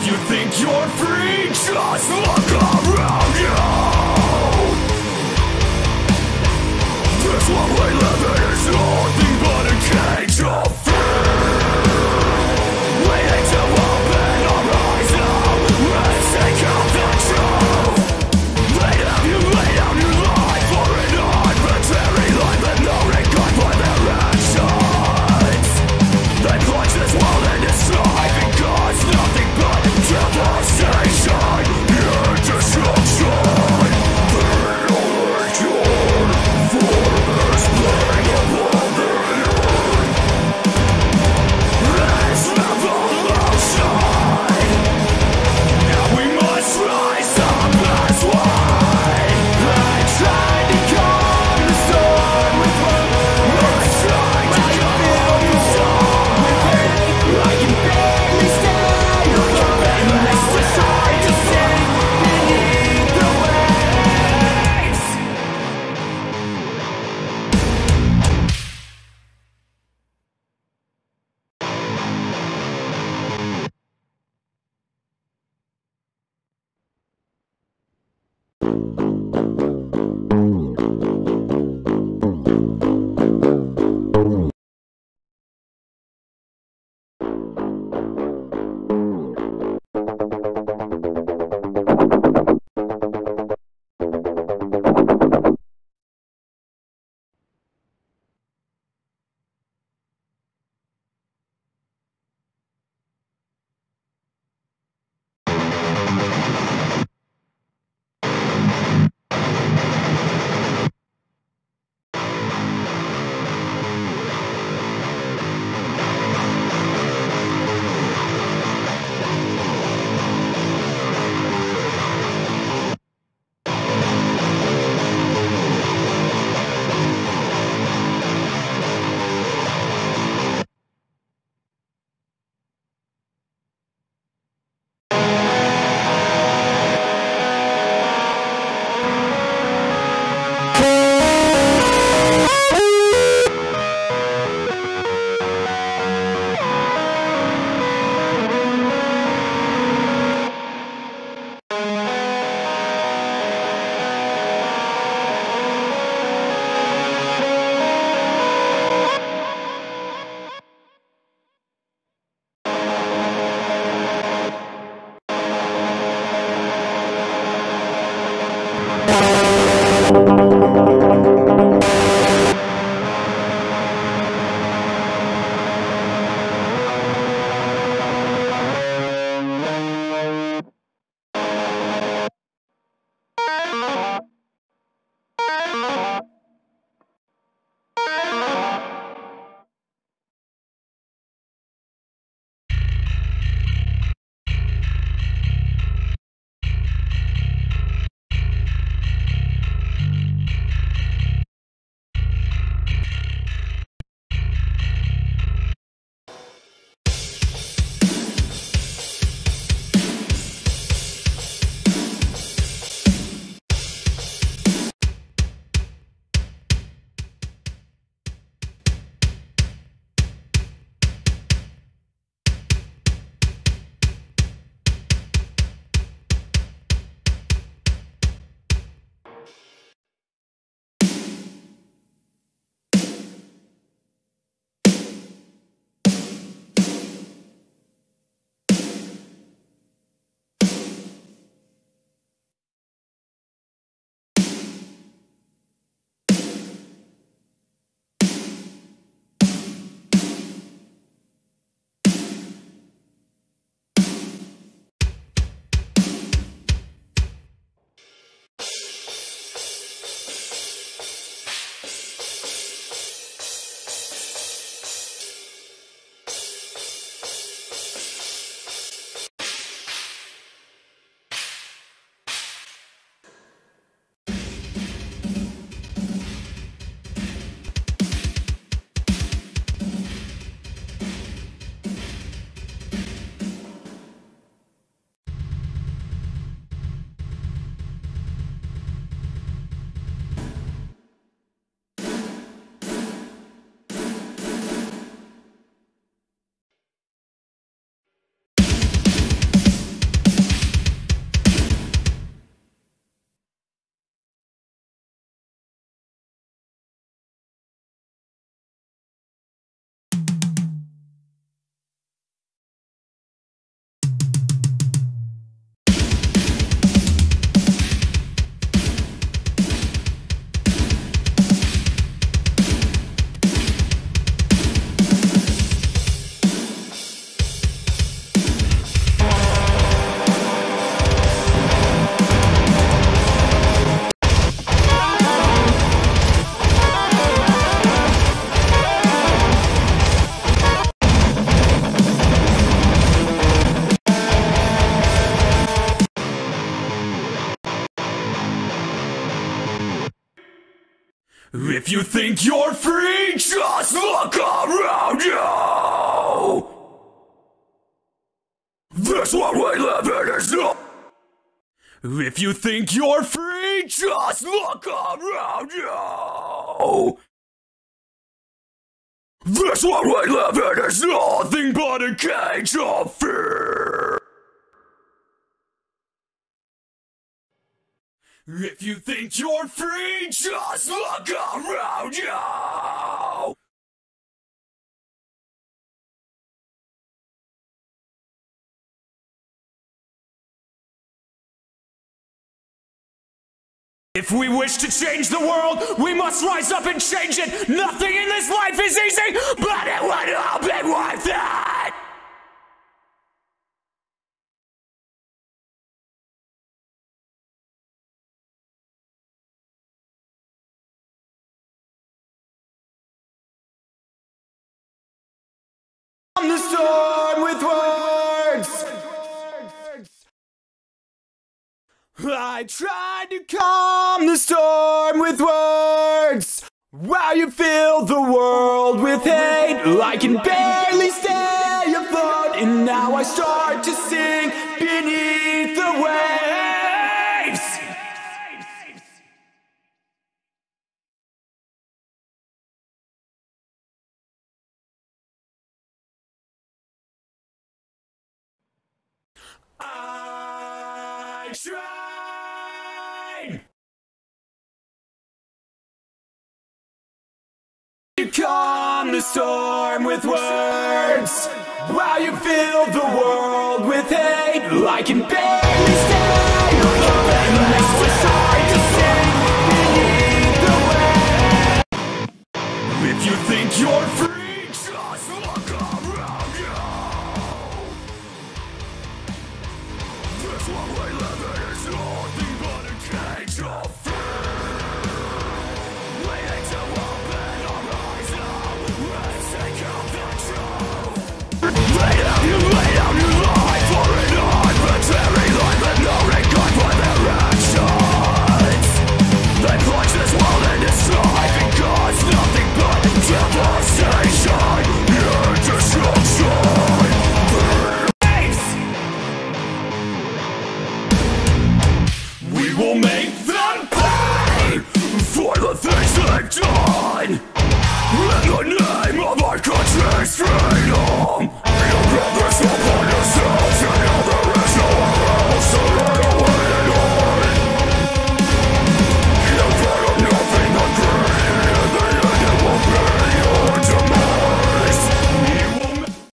If you think you're free, just look around you This one we live in is nothing but a cage of If you think you're free, just look around you. This one we live in is no. If you think you're free, just look around you. This one we live in is nothing but a cage of fear. If you think you're free, just look around you! If we wish to change the world, we must rise up and change it! Nothing in this life is easy, but it would all be worth it! I tried to calm the storm with words. While you fill the world with hate, I can barely stay afloat, and now I start to sing to calm the storm with words while you fill the world with hate. I can barely stay